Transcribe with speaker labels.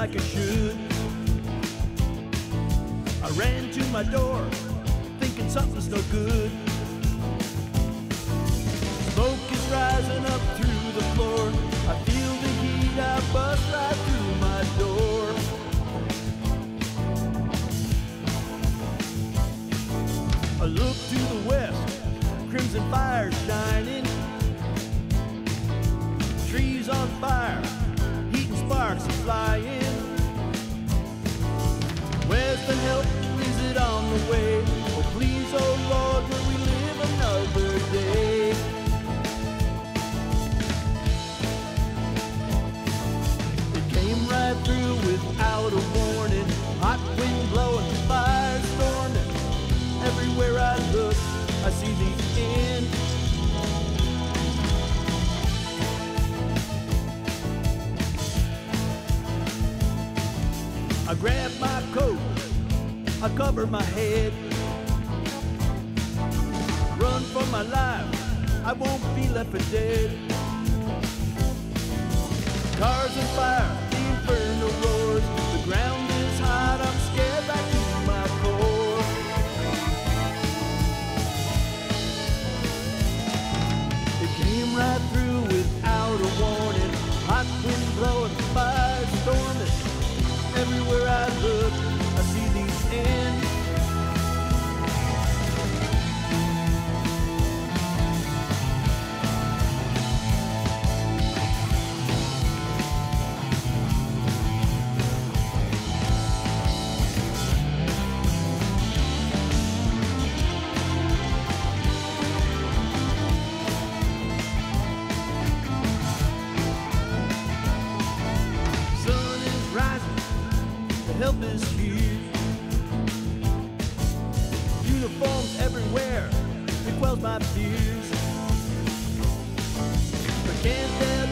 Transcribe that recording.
Speaker 1: like I should. I ran to my door, thinking something's no good. Smoke is rising up through the floor. I feel the heat, I bust right through my door. I look to the west, crimson fire shining. Trees on fire, heat and sparks are flying. Through without a warning. Hot wind blowing, fire storming. Everywhere I look, I see the end. I grab my coat, I cover my head. Run for my life, I won't be left for dead. Cars on fire, blowing, fire storming. Everywhere I look, help is here. Uniforms everywhere, it quells my fears. But can't there